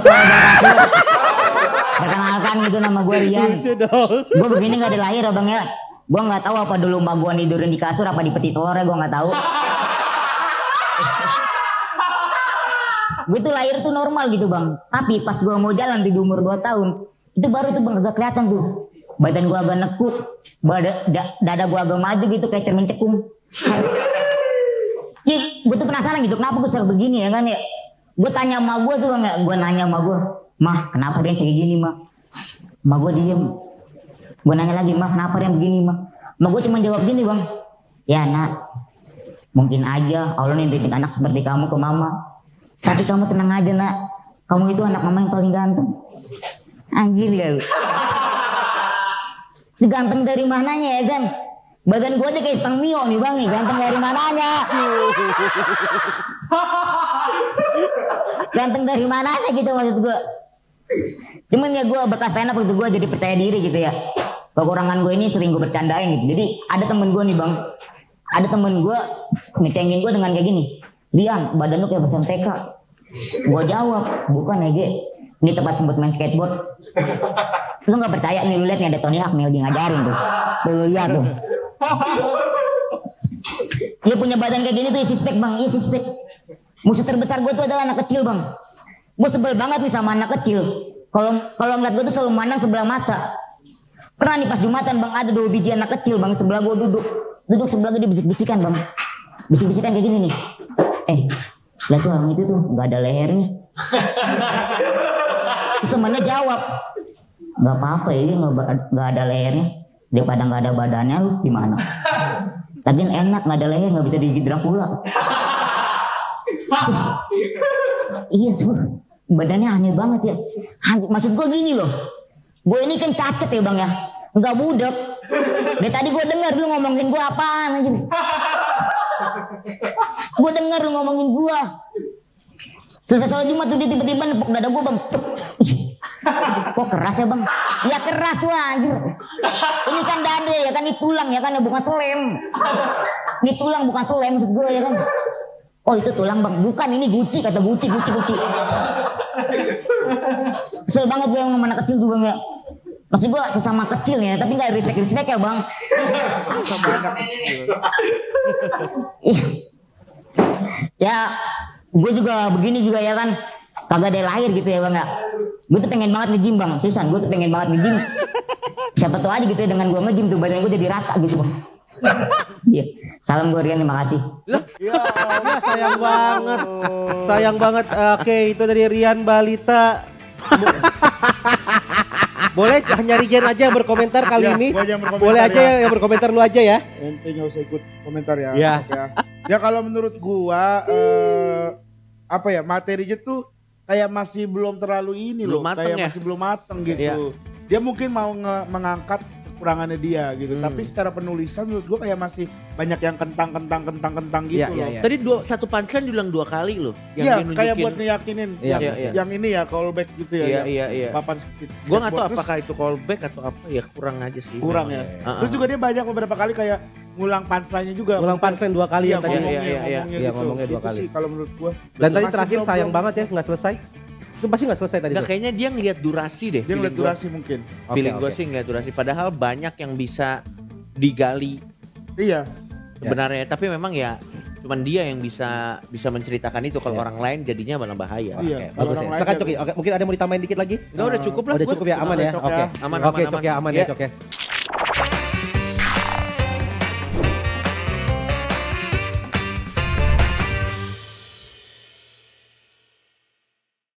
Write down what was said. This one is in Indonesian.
warahmatullahi wabarakatuh. Perkenalkan itu nama gue Rian. Gue begini gak ada lahir bang ya. Gue gak tahu apa dulu mbak gue nidurin di kasur apa di peti telurnya, gue gak tahu. gue tuh lahir tuh normal gitu bang. Tapi pas gue mau jalan di umur 2 tahun itu baru tuh bang agak kelihatan tuh badan gue agak nekut, bada, da, dada gue agak maju gitu kayak cermin cekung. Ih, gue tuh penasaran gitu kenapa gue bisa begini ya kan ya Gue tanya sama gue tuh bang gue nanya sama gue, mah kenapa dia kayak gini mah? Mah gue diem, gue nanya lagi mah kenapa dia begini mah? Mah gue cuma jawab gini bang, ya nak, mungkin aja Allah nitipin anak seperti kamu ke mama. Tapi kamu tenang aja nak, kamu itu anak mama yang paling ganteng. Anjir ya. Seganteng dari mananya ya kan? Badan gue aja kayak setengah mio nih bang nih, ganteng dari mananya? ganteng dari mananya gitu maksud gue. Cuman ya gue bekas stand up waktu gue jadi percaya diri gitu ya. Kekurangan gue ini sering gue bercandain gitu. Jadi ada temen gue nih bang, ada temen gue ngecengin gue dengan kayak gini. Lian, badan lu kayak besar TK. Gue jawab, bukan ya. Ini tempat sebut main skateboard. Lu nggak percaya nih, lu lihat nih ada Tony Hawk nih lagi ngajarin tuh. Tuh lihat tuh. Dia punya badan kayak gini tuh isi spek bang, isi spek. Musuh terbesar gue tuh adalah anak kecil bang. Gue sebel banget nih sama anak kecil. Kalau kalau ngeliat gue tuh selalu mandang sebelah mata. Pernah nih pas jumatan bang ada dua biji anak kecil bang sebelah gue duduk, duduk sebelah gue dibisik-bisikan bang, bisik-bisikan kayak gini nih. Eh, lihat tuh orang itu tuh nggak ada lehernya. Temennya jawab, nggak apa-apa ya nggak ada lehernya daripada nggak ada badannya lu gimana? Lagian enak nggak ada leher nggak bisa digigit Dracula. Iya tuh badannya aneh banget ya. Maksud gue gini loh, gue ini kan cacat ya bang ya, nggak budek. Dari tadi gue dengar lu ngomongin gue apaan aja. gue dengar lu ngomongin gue. Selesai sholat Jumat tuh dia tiba-tiba nepuk dada gue bang. Kok keras ya bang? Ya keras lah anjir. Ini kan dada ya kan ini tulang ya kan ya bukan selem. Ini tulang bukan selem maksud gue ya kan. Oh itu tulang bang, bukan ini guci kata guci guci guci. Kesel banget gue sama anak kecil tuh bang ya. Maksud gue sesama kecil ya, tapi nggak respect respect ya bang. sama anak kecil. Ya, gue juga begini juga ya kan. Kagak ada lahir gitu ya bang ya. Gue tuh pengen banget nge-gym bang, Susan. Gue tuh pengen banget nge-gym. Siapa tahu aja gitu ya dengan gue nge-gym tuh badan gue jadi rata gitu bang. Iya. Salam gue Rian, terima kasih. Lah, Ya ya sayang banget. Sayang banget. Oke, itu dari Rian Balita. Bo- Boleh hanya Rian aja yang berkomentar kali Ya, ini. Boleh aja ya. yang berkomentar lu aja ya. Ente nggak usah ikut komentar ya. Ya. Oke ya. Ya kalau menurut gua eh, apa ya materinya tuh kayak masih belum terlalu ini Belum loh, kayak ya? masih belum mateng gitu. Iya. Dia mungkin mau nge- mengangkat kekurangannya dia gitu, Hmm. tapi secara penulisan menurut gua kayak masih banyak yang kentang-kentang kentang-kentang gitu Iya, loh. iya, iya. Tadi dua satu punchline diulang dua kali loh. Iya, kayak buat ngeyakinin Iya, yang, iya, iya. yang ini ya callback gitu ya. Iya iya iya. Papan Gua nggak tahu apakah itu callback atau apa ya kurang aja sih. kurang ya. Ah, Terus juga dia banyak beberapa kali kayak ngulang punchline-nya juga. Ulang punchline dua kali Iya, yang tadi. ngomongnya, Iya, iya, iya. ngomongnya Iya, gitu. ngomongnya dua Itu kali. sih kalau menurut gua. Dan tadi terakhir sayang banget ya nggak selesai. Itu pasti nggak selesai tadi Nggak kayaknya dia ngeliat durasi deh. Dia gua. durasi mungkin. Oke, Feeling gue oke. sih ngeliat durasi. Padahal banyak yang bisa digali Iya. sebenarnya. Tapi memang ya cuman dia yang bisa bisa menceritakan itu. Kalau Iya. orang lain jadinya malah bahaya. Iya. Oke, bagus orang ya. lain ya-. Oke, mungkin ada yang mau ditambahin dikit lagi? Udah udah cukup lah. Udah cukup ya, aman ya. Cok Oke. ya. Aman Oke, aman Cok ya, aman Iya. ya, Cok ya.